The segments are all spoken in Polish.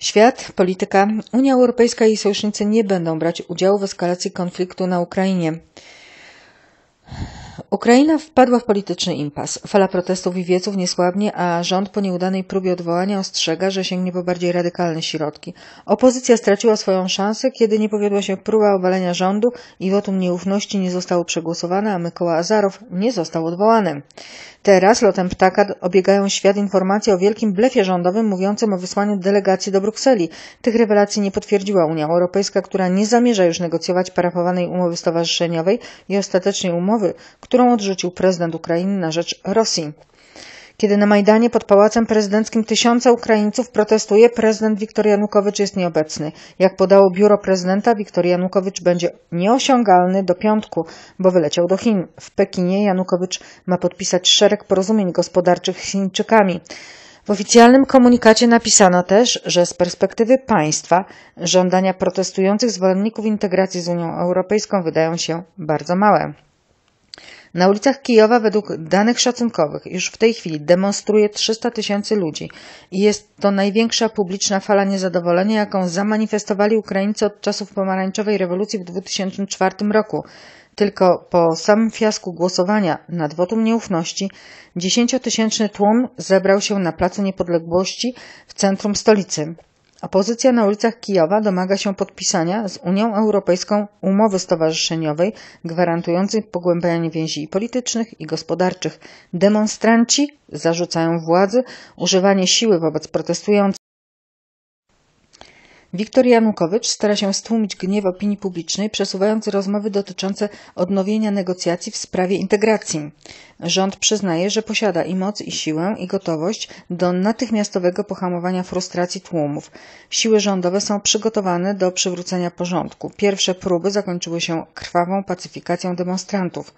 Świat, polityka, Unia Europejska i sojusznicy nie będą brać udziału w eskalacji konfliktu na Ukrainie. Ukraina wpadła w polityczny impas. Fala protestów i wieców nie słabnie, a rząd po nieudanej próbie odwołania ostrzega, że sięgnie po bardziej radykalne środki. Opozycja straciła swoją szansę, kiedy nie powiodła się próba obalenia rządu i wotum nieufności nie zostało przegłosowane, a Mykoła Azarow nie został odwołany. Teraz lotem ptaka obiegają świat informacje o wielkim blefie rządowym mówiącym o wysłaniu delegacji do Brukseli. Tych rewelacji nie potwierdziła Unia Europejska, która nie zamierza już negocjować parafowanej umowy stowarzyszeniowej i ostatecznej umowy, którą odrzucił prezydent Ukrainy na rzecz Rosji. Kiedy na Majdanie pod Pałacem Prezydenckim tysiące Ukraińców protestuje, prezydent Wiktor Janukowycz jest nieobecny. Jak podało biuro prezydenta, Wiktor Janukowycz będzie nieosiągalny do piątku, bo wyleciał do Chin. W Pekinie Janukowycz ma podpisać szereg porozumień gospodarczych z Chińczykami. W oficjalnym komunikacie napisano też, że z perspektywy państwa żądania protestujących zwolenników integracji z Unią Europejską wydają się bardzo małe. Na ulicach Kijowa według danych szacunkowych już w tej chwili demonstruje 300 tysięcy ludzi i jest to największa publiczna fala niezadowolenia, jaką zamanifestowali Ukraińcy od czasów pomarańczowej rewolucji w 2004 roku. Tylko po samym fiasku głosowania nad wotum nieufności dziesięciotysięczny tłum zebrał się na Placu Niepodległości w centrum stolicy. Opozycja na ulicach Kijowa domaga się podpisania z Unią Europejską umowy stowarzyszeniowej gwarantującej pogłębianie więzi politycznych i gospodarczych. Demonstranci zarzucają władzy używanie siły wobec protestujących. Wiktor Janukowycz stara się stłumić gniew opinii publicznej, przesuwając rozmowy dotyczące odnowienia negocjacji w sprawie integracji. Rząd przyznaje, że posiada i moc, i siłę, i gotowość do natychmiastowego pohamowania frustracji tłumów. Siły rządowe są przygotowane do przywrócenia porządku. Pierwsze próby zakończyły się krwawą pacyfikacją demonstrantów.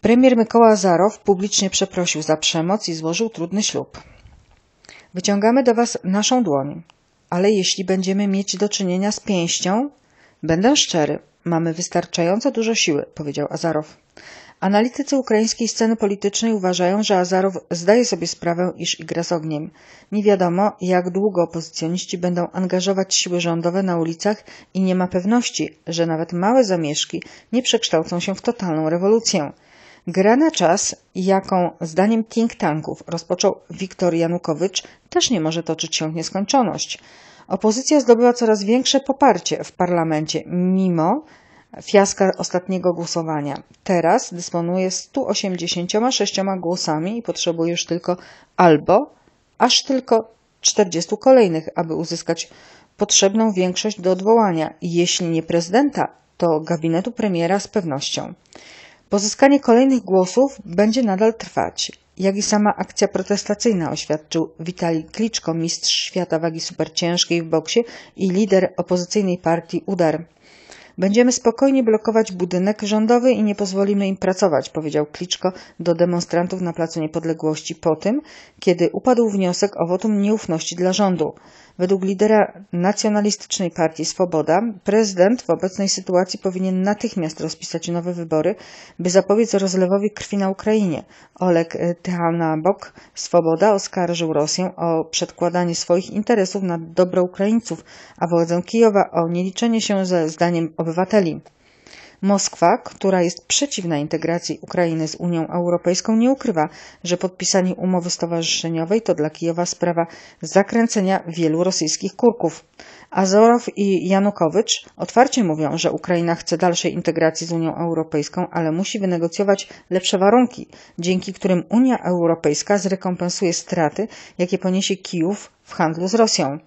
Premier Mykoła Azarow publicznie przeprosił za przemoc i złożył trudny ślub. Wyciągamy do Was naszą dłoń ale jeśli będziemy mieć do czynienia z pięścią, będę szczery, mamy wystarczająco dużo siły, powiedział Azarow. Analitycy ukraińskiej sceny politycznej uważają, że Azarow zdaje sobie sprawę, iż igra z ogniem. Nie wiadomo, jak długo opozycjoniści będą angażować siły rządowe na ulicach i nie ma pewności, że nawet małe zamieszki nie przekształcą się w totalną rewolucję. Gra na czas, jaką zdaniem think tanków rozpoczął Wiktor Janukowycz, też nie może toczyć się w nieskończoność. Opozycja zdobyła coraz większe poparcie w parlamencie, mimo fiaska ostatniego głosowania. Teraz dysponuje 186 głosami i potrzebuje już tylko albo aż tylko 40 kolejnych, aby uzyskać potrzebną większość do odwołania. Jeśli nie prezydenta, to gabinetu premiera z pewnością. Pozyskanie kolejnych głosów będzie nadal trwać, jak i sama akcja protestacyjna, oświadczył Witali Kliczko, mistrz świata wagi superciężkiej w boksie i lider opozycyjnej partii Udar. Będziemy spokojnie blokować budynek rządowy i nie pozwolimy im pracować, powiedział Kliczko do demonstrantów na Placu Niepodległości po tym, kiedy upadł wniosek o wotum nieufności dla rządu. Według lidera nacjonalistycznej partii Swoboda, prezydent w obecnej sytuacji powinien natychmiast rozpisać nowe wybory, by zapobiec rozlewowi krwi na Ukrainie. Oleg Tyhanabok, Swoboda, oskarżył Rosję o przedkładanie swoich interesów na dobro Ukraińców, a władzę Kijowa o nieliczenie się ze zdaniem obywateli. Moskwa, która jest przeciwna integracji Ukrainy z Unią Europejską, nie ukrywa, że podpisanie umowy stowarzyszeniowej to dla Kijowa sprawa zakręcenia wielu rosyjskich kurków. Azorow i Janukowycz otwarcie mówią, że Ukraina chce dalszej integracji z Unią Europejską, ale musi wynegocjować lepsze warunki, dzięki którym Unia Europejska zrekompensuje straty, jakie poniesie Kijów w handlu z Rosją.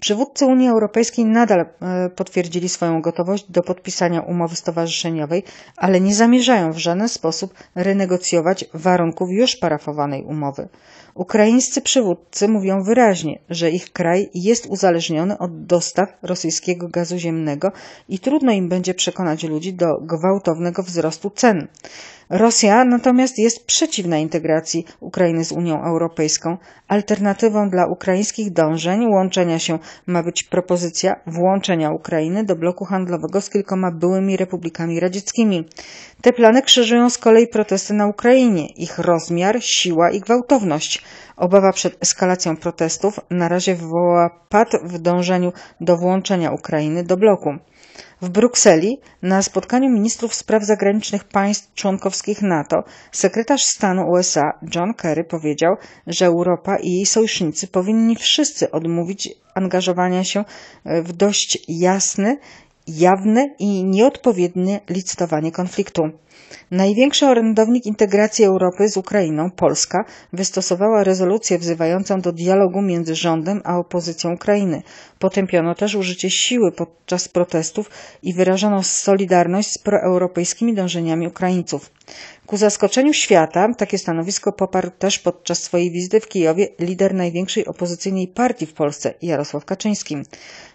Przywódcy Unii Europejskiej nadal e, potwierdzili swoją gotowość do podpisania umowy stowarzyszeniowej, ale nie zamierzają w żaden sposób renegocjować warunków już parafowanej umowy. Ukraińscy przywódcy mówią wyraźnie, że ich kraj jest uzależniony od dostaw rosyjskiego gazu ziemnego i trudno im będzie przekonać ludzi do gwałtownego wzrostu cen. Rosja natomiast jest przeciwna integracji Ukrainy z Unią Europejską. Alternatywą dla ukraińskich dążeń łączenia się ma być propozycja włączenia Ukrainy do bloku handlowego z kilkoma byłymi republikami radzieckimi. Te plany krzyżują z kolei protesty na Ukrainie, ich rozmiar, siła i gwałtowność. Obawa przed eskalacją protestów na razie wywołała pad w dążeniu do włączenia Ukrainy do bloku. W Brukseli na spotkaniu ministrów spraw zagranicznych państw członkowskich NATO sekretarz stanu USA John Kerry powiedział, że Europa i jej sojusznicy powinni wszyscy odmówić angażowania się w dość jasny, jawne i nieodpowiednie licytowanie konfliktu. Największy orędownik integracji Europy z Ukrainą, Polska, wystosowała rezolucję wzywającą do dialogu między rządem a opozycją Ukrainy. Potępiono też użycie siły podczas protestów i wyrażono solidarność z proeuropejskimi dążeniami Ukraińców. Ku zaskoczeniu świata takie stanowisko poparł też podczas swojej wizyty w Kijowie lider największej opozycyjnej partii w Polsce, Jarosław Kaczyński.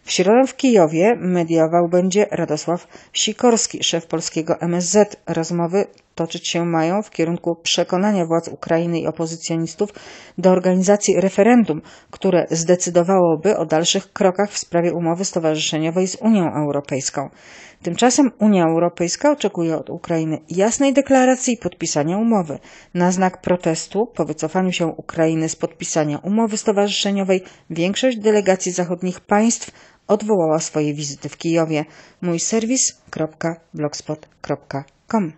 W środę w Kijowie mediował będzie Radosław Sikorski, szef polskiego MSZ. Rozmowy toczyć się mają w kierunku przekonania władz Ukrainy i opozycjonistów do organizacji referendum, które zdecydowałoby o dalszych krokach w sprawie umowy stowarzyszeniowej z Unią Europejską. Tymczasem Unia Europejska oczekuje od Ukrainy jasnej deklaracji i podpisania umowy. Na znak protestu po wycofaniu się Ukrainy z podpisania umowy stowarzyszeniowej większość delegacji zachodnich państw odwołała swoje wizyty w Kijowie. Mój serwis.blogspot.com